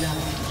blood.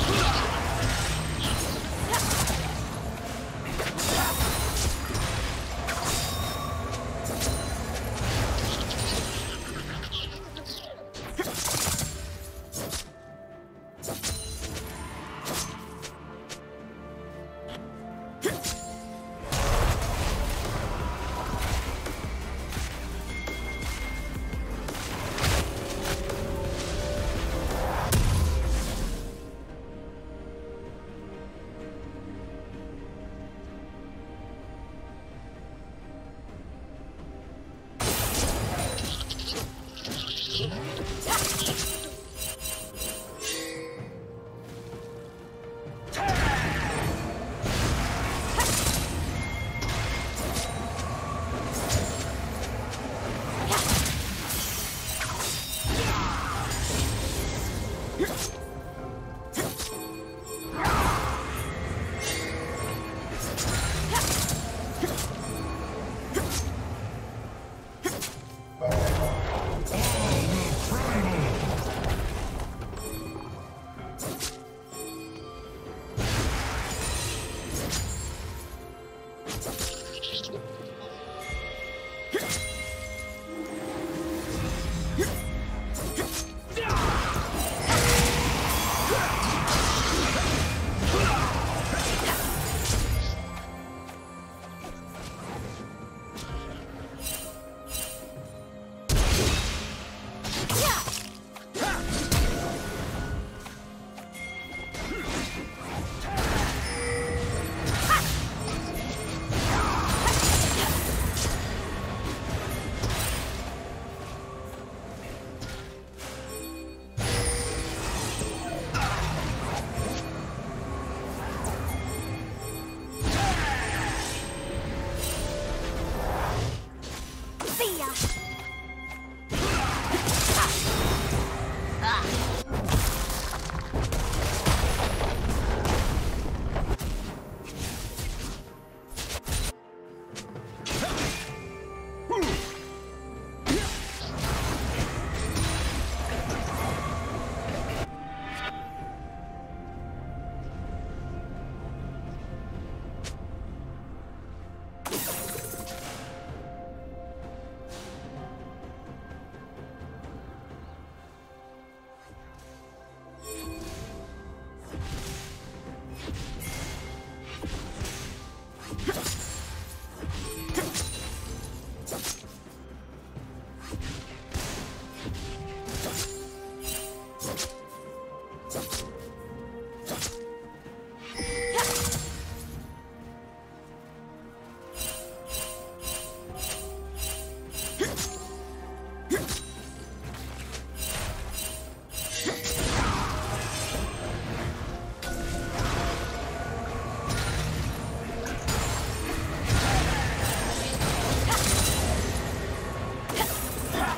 I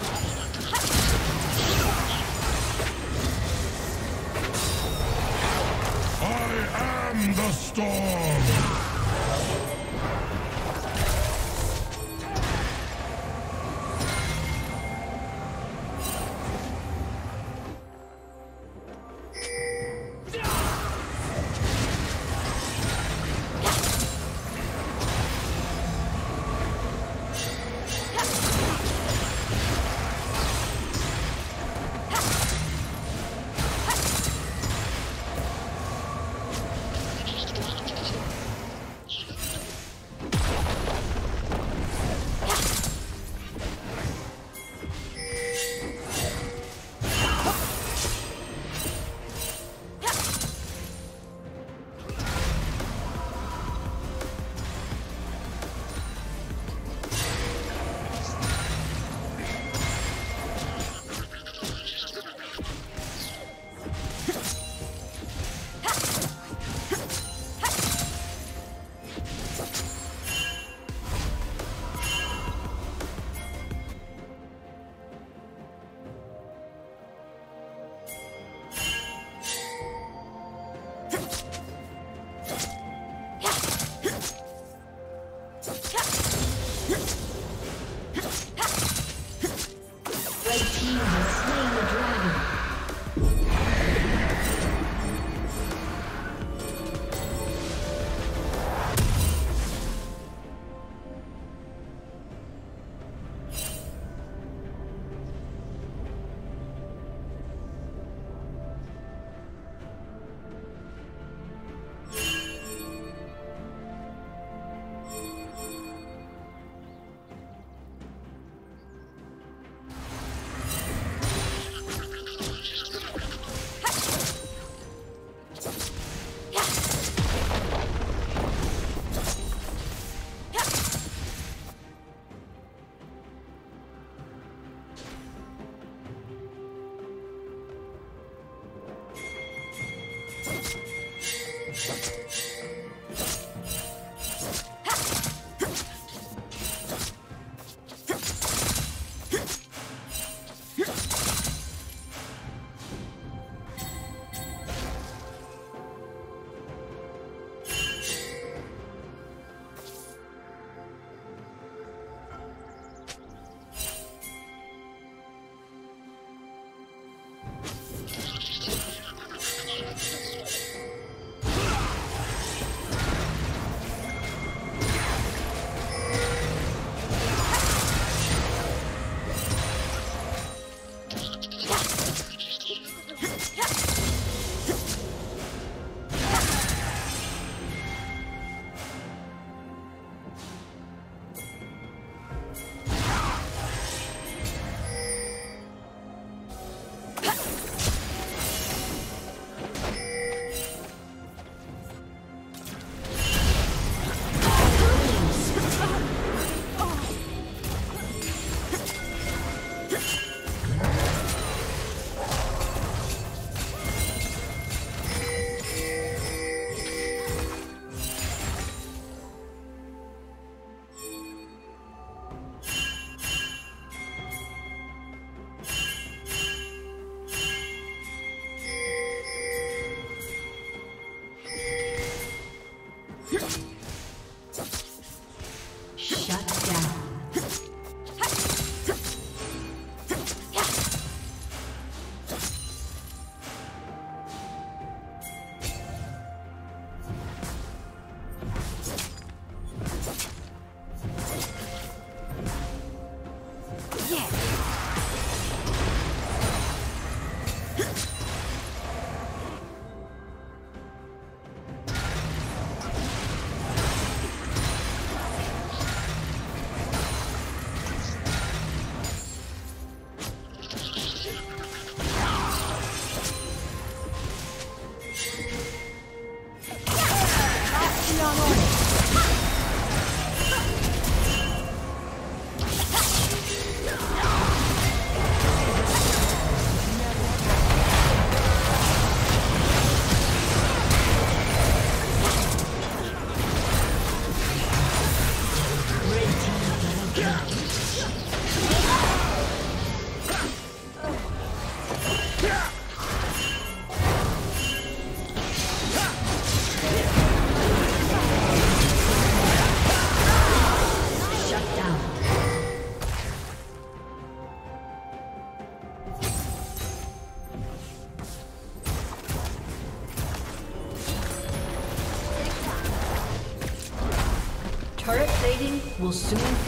am the storm!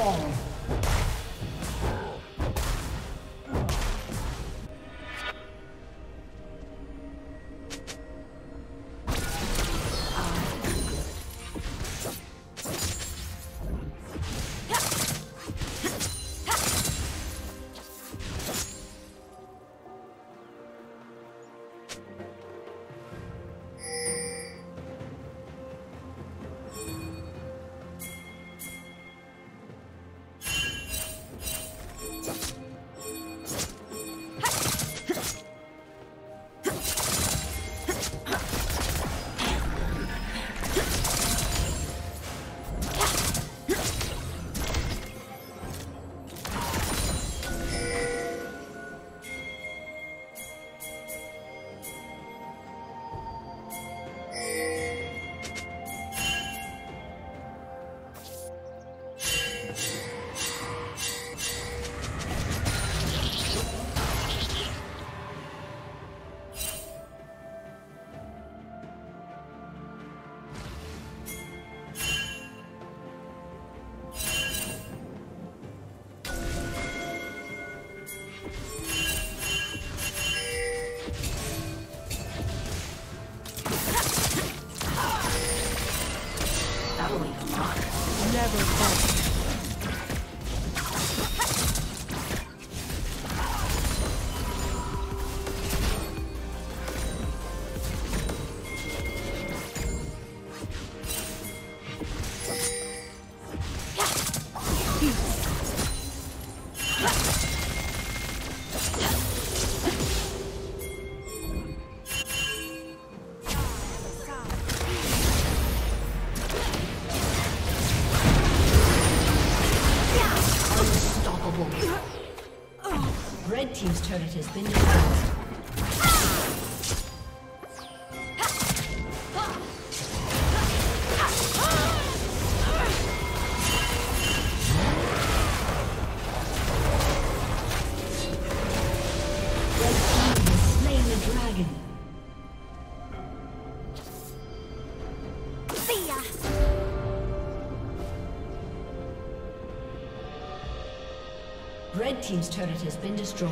Fall. Turret has Red Team's turret has been destroyed.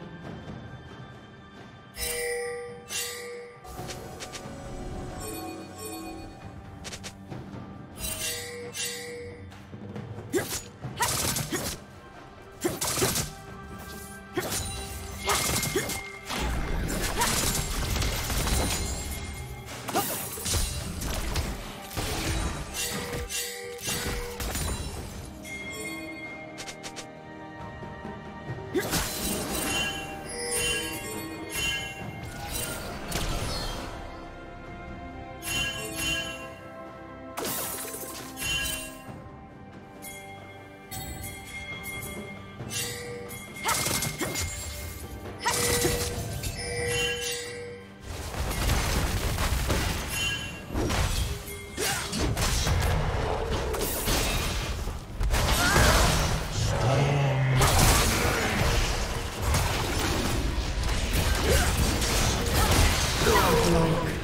Godlike.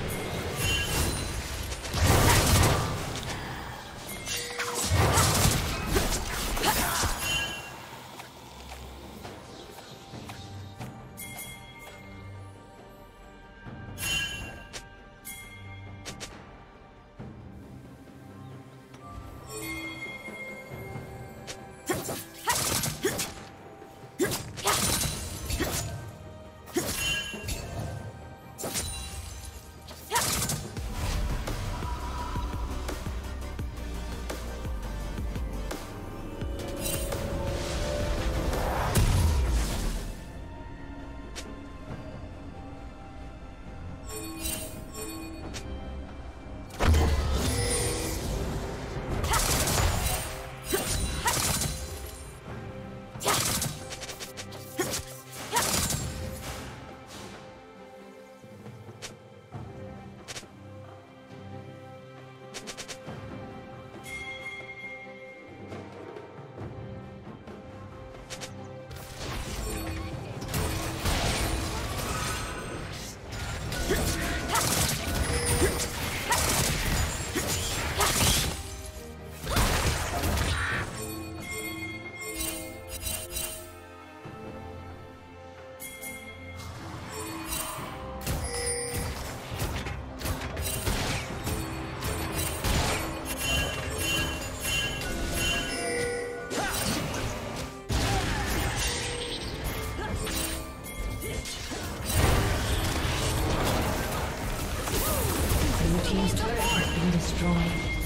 Red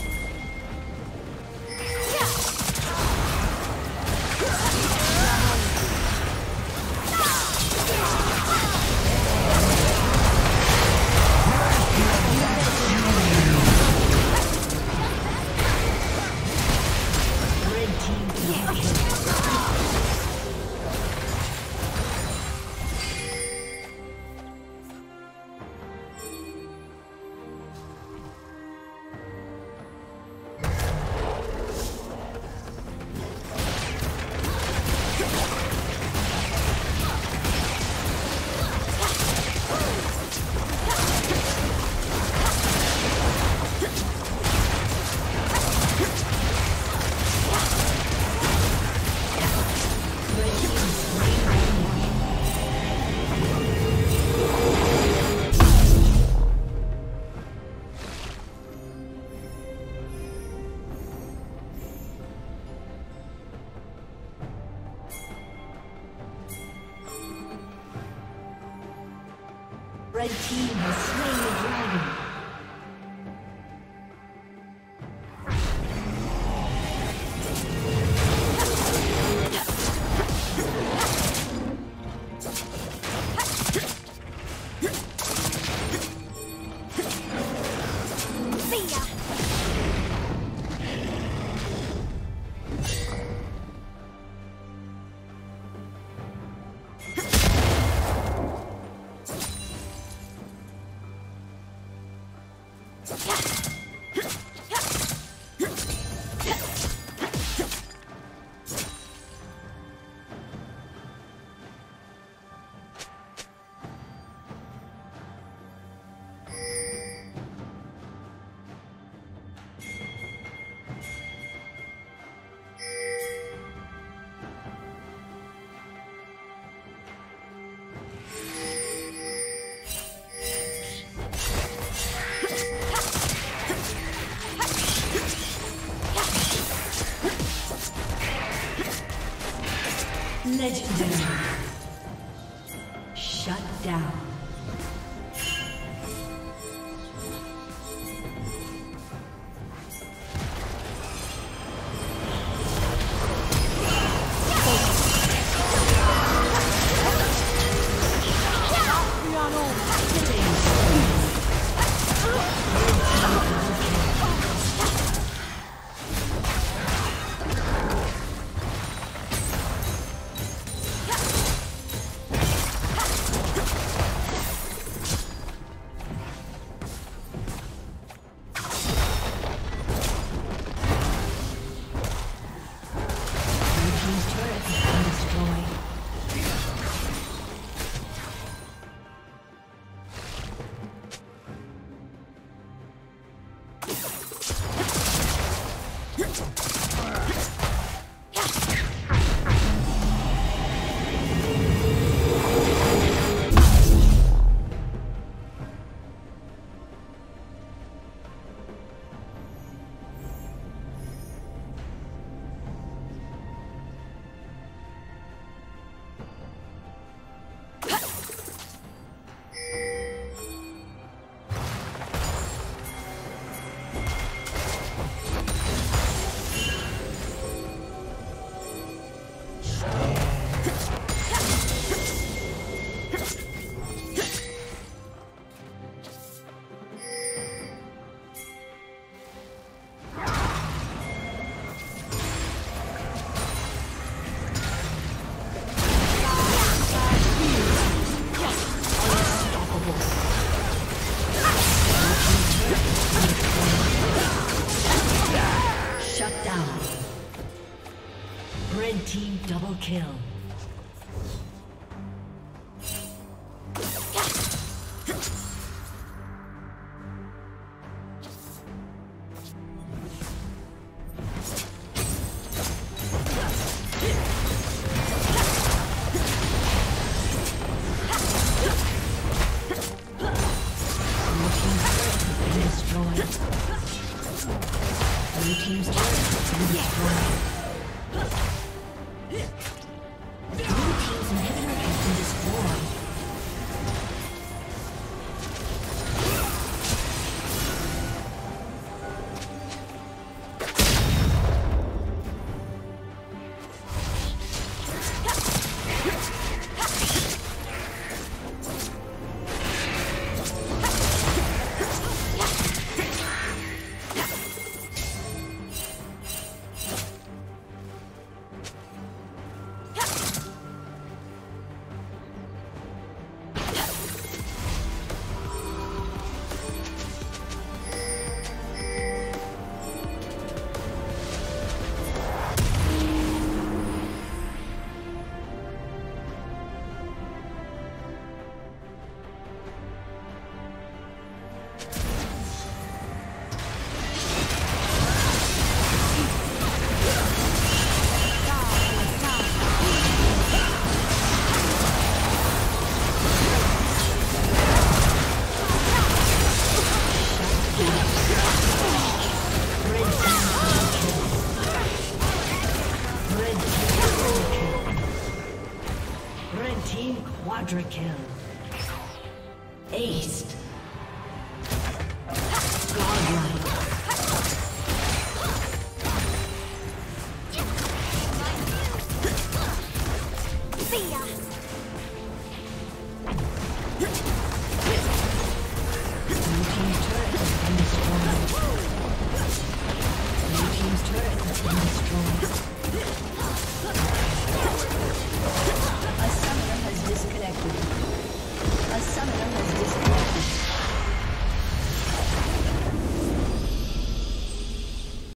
team double kill.